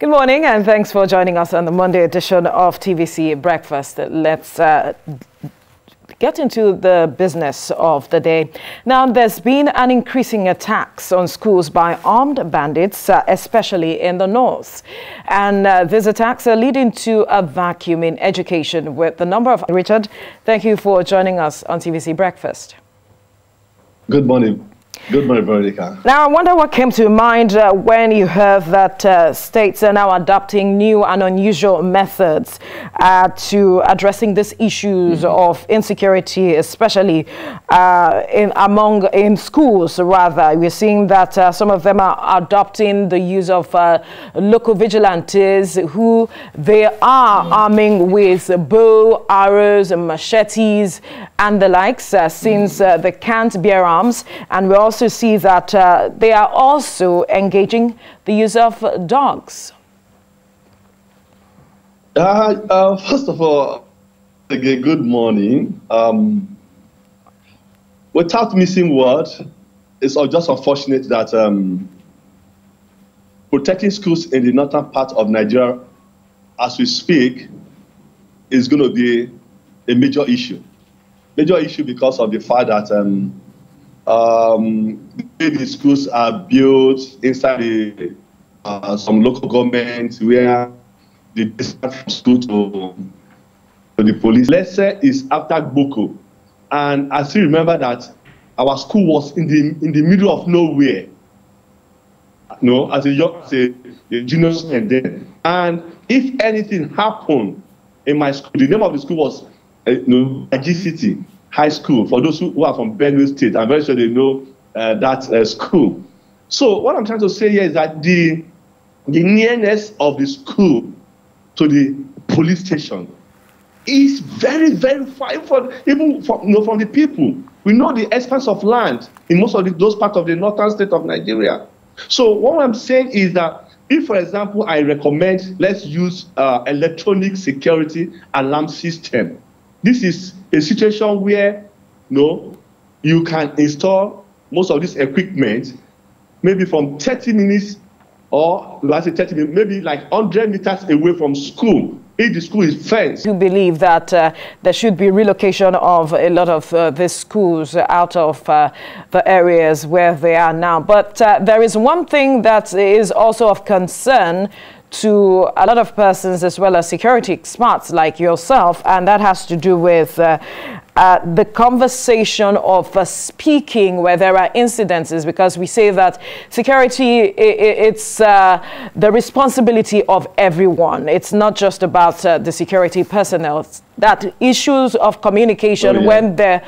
Good morning and thanks for joining us on the Monday edition of TVC Breakfast. Let's uh, get into the business of the day. Now, there's been an increasing attacks on schools by armed bandits, uh, especially in the north. And uh, these attacks are leading to a vacuum in education with the number of... Richard, thank you for joining us on TVC Breakfast. Good morning. Good morning, Veronica. Now, I wonder what came to mind uh, when you heard that uh, states are now adopting new and unusual methods uh, to addressing these issues mm -hmm. of insecurity, especially uh, in among in schools. Rather, we're seeing that uh, some of them are adopting the use of uh, local vigilantes who they are mm -hmm. arming with bow, arrows, and machetes, and the likes, since they can't bear arms, and we also see that uh, they are also engaging the use of dogs. Uh, uh, first of all, again, good morning. Um, without missing word, it's just unfortunate that um, protecting schools in the northern part of Nigeria, as we speak, is going to be a major issue. Major issue because of the fact that um, um, the schools are built inside the, uh, some local governments where the distance from school to, to the police. Let's say is after Boko. And I still remember that our school was in the in the middle of nowhere. Know, as a young as a, a junior student then. And if anything happened in my school, the name of the school was uh, you know, GCT high school. For those who, who are from Benue State, I'm very sure they know uh, that uh, school. So what I'm trying to say here is that the the nearness of the school to the police station is very, very far for even from, you know, from the people. We know the expanse of land in most of the, those parts of the northern state of Nigeria. So what I'm saying is that if, for example, I recommend let's use uh, electronic security alarm system this is a situation where you know, you can install most of this equipment maybe from 30 minutes or let's say 30 minutes, maybe like 100 meters away from school if the school is fenced. You believe that uh, there should be relocation of a lot of uh, these schools out of uh, the areas where they are now. But uh, there is one thing that is also of concern to a lot of persons as well as security experts like yourself, and that has to do with uh, uh, the conversation of uh, speaking where there are incidences because we say that security it's uh, the responsibility of everyone it's not just about uh, the security personnel It's that issues of communication oh, yeah. when there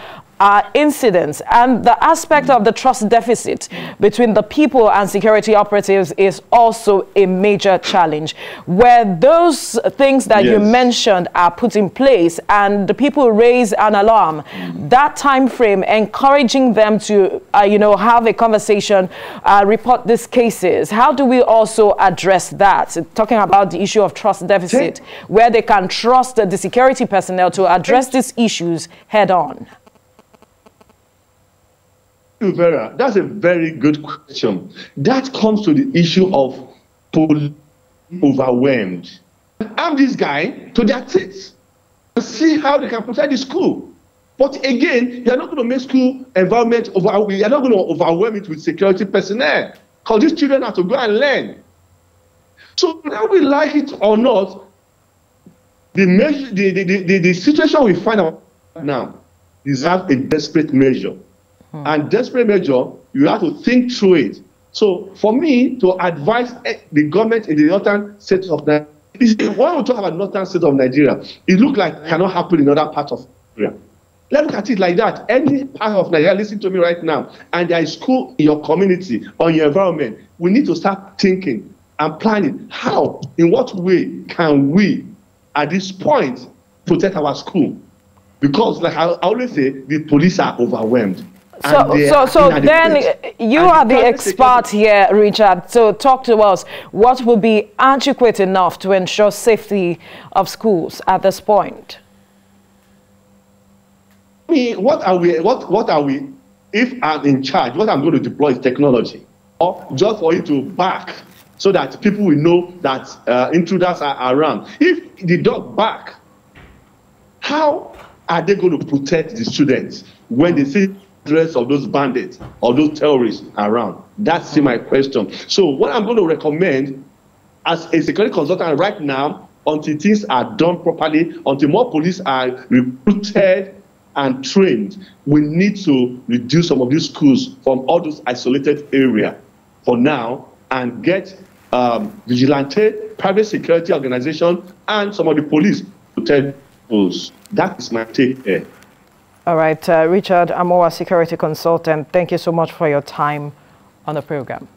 incidents. And the aspect of the trust deficit between the people and security operatives is also a major challenge. Where those things that yes. you mentioned are put in place and the people raise an alarm, that time frame, encouraging them to, uh, you know, have a conversation, uh, report these cases. How do we also address that? Talking about the issue of trust deficit, where they can trust the security personnel to address these issues head on you, Vera. That's a very good question. That comes to the issue of overwhelmed. I'm this guy to their teeth. See how they can protect the school. But again, you're not going to make school environment over. You're not going to overwhelm it with security personnel because these children have to go and learn. So whether we like it or not, the measure, the, the, the, the situation we find out now deserves a desperate measure. Hmm. And desperate measure, you have to think through it. So for me to advise eh, the government in the northern state of Nigeria, when we talk about northern state of Nigeria, it looks like it cannot happen in other parts of Nigeria. Let's look at it like that. Any part of Nigeria, listen to me right now, and there is school in your community or in your environment, we need to start thinking and planning how, in what way can we, at this point, protect our school? Because, like I always say, the police are overwhelmed. So, so, so then you and are the expert here, Richard. So talk to us. What would be adequate enough to ensure safety of schools at this point? I mean, what are we? What what are we? If I'm in charge, what I'm going to deploy is technology, or just for you to back so that people will know that uh, intruders are around. If the dog bark, how are they going to protect the students when they see rest of those bandits or those terrorists around? That's my question. So what I'm going to recommend as a security consultant right now, until things are done properly, until more police are recruited and trained, we need to reduce some of these schools from all those isolated areas for now and get um, vigilante, private security organization, and some of the police to tell schools. That is my take there. All right, uh, Richard Amoah, security consultant, thank you so much for your time on the program.